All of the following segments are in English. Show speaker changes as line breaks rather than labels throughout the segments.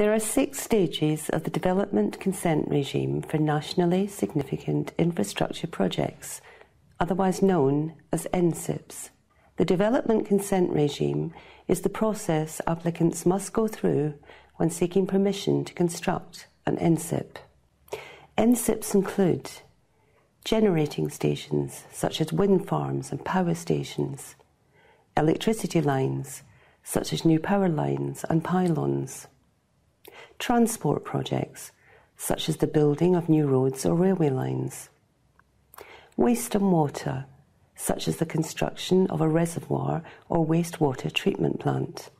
There are six stages of the development consent regime for nationally significant infrastructure projects, otherwise known as NSIPs. The development consent regime is the process applicants must go through when seeking permission to construct an NSIP. NSIPs include generating stations such as wind farms and power stations, electricity lines such as new power lines and pylons, transport projects such as the building of new roads or railway lines, waste and water such as the construction of a reservoir or wastewater treatment plant,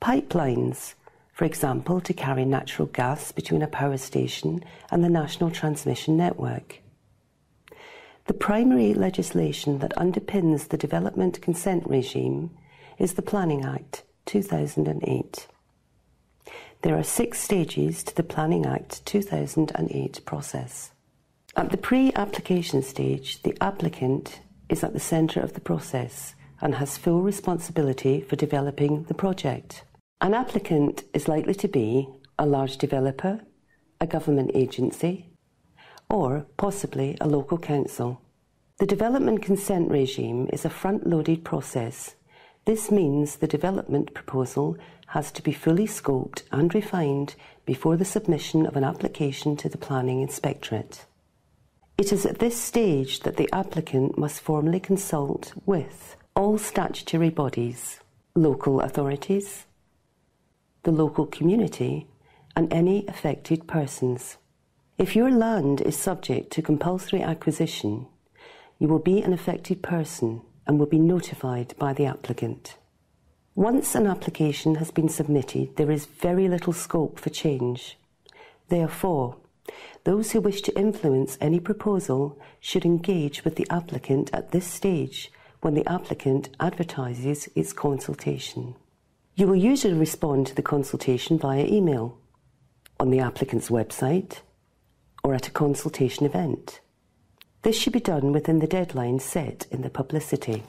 pipelines for example, to carry natural gas between a power station and the national transmission network. The primary legislation that underpins the development consent regime is the Planning Act 2008. There are six stages to the Planning Act 2008 process. At the pre application stage, the applicant is at the centre of the process and has full responsibility for developing the project. An applicant is likely to be a large developer, a government agency, or possibly a local council. The development consent regime is a front loaded process. This means the development proposal has to be fully scoped and refined before the submission of an application to the Planning Inspectorate. It is at this stage that the applicant must formally consult with all statutory bodies, local authorities, the local community, and any affected persons. If your land is subject to compulsory acquisition, you will be an affected person and will be notified by the applicant. Once an application has been submitted, there is very little scope for change. Therefore, those who wish to influence any proposal should engage with the applicant at this stage when the applicant advertises its consultation. You will usually respond to the consultation via email, on the applicant's website, or at a consultation event. This should be done within the deadline set in the publicity.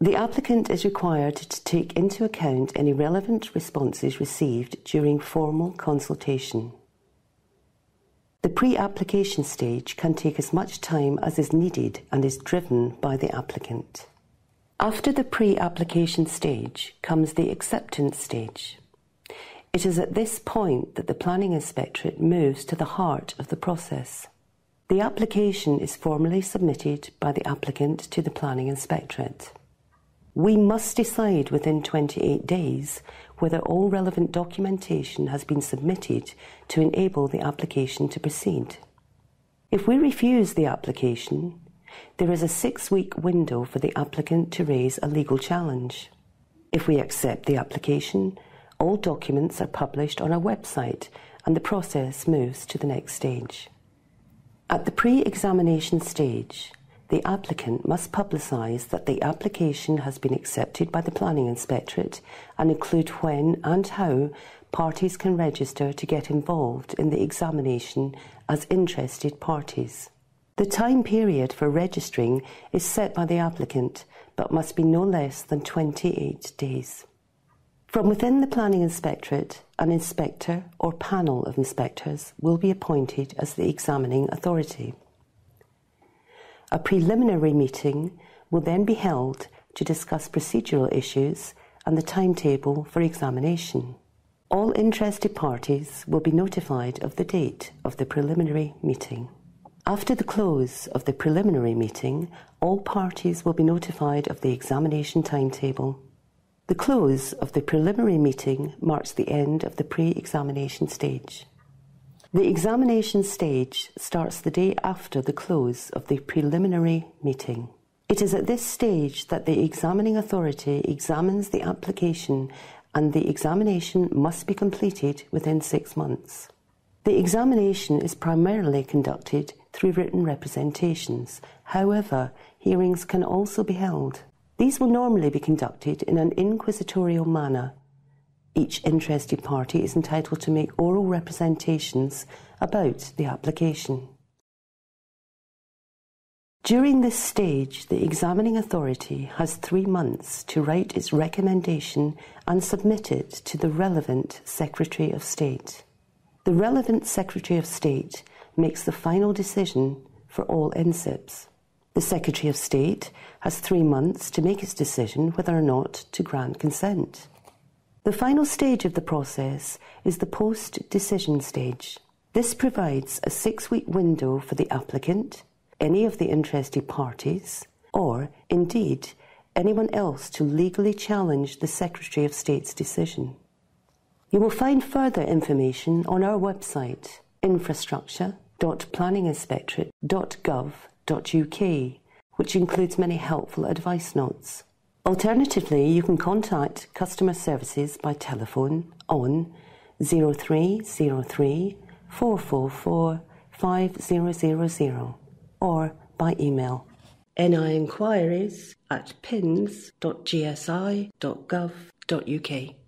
The applicant is required to take into account any relevant responses received during formal consultation. The pre application stage can take as much time as is needed and is driven by the applicant. After the pre-application stage comes the acceptance stage. It is at this point that the Planning Inspectorate moves to the heart of the process. The application is formally submitted by the applicant to the Planning Inspectorate. We must decide within 28 days whether all relevant documentation has been submitted to enable the application to proceed. If we refuse the application, there is a six week window for the applicant to raise a legal challenge. If we accept the application, all documents are published on our website and the process moves to the next stage. At the pre examination stage, the applicant must publicise that the application has been accepted by the Planning Inspectorate and include when and how parties can register to get involved in the examination as interested parties. The time period for registering is set by the applicant, but must be no less than 28 days. From within the Planning Inspectorate, an inspector or panel of inspectors will be appointed as the examining authority. A preliminary meeting will then be held to discuss procedural issues and the timetable for examination. All interested parties will be notified of the date of the preliminary meeting. After the close of the preliminary meeting, all parties will be notified of the examination timetable. The close of the preliminary meeting marks the end of the pre examination stage. The examination stage starts the day after the close of the preliminary meeting. It is at this stage that the examining authority examines the application and the examination must be completed within six months. The examination is primarily conducted through written representations. However, hearings can also be held. These will normally be conducted in an inquisitorial manner. Each interested party is entitled to make oral representations about the application. During this stage, the examining authority has three months to write its recommendation and submit it to the relevant Secretary of State. The relevant Secretary of State makes the final decision for all NSIPs. The Secretary of State has three months to make his decision whether or not to grant consent. The final stage of the process is the post decision stage. This provides a six week window for the applicant, any of the interested parties, or indeed anyone else to legally challenge the Secretary of State's decision. You will find further information on our website, which includes many helpful advice notes. Alternatively, you can contact customer services by telephone on 0303 444 5000 or by email ni inquiries at pins.gsi.gov.uk.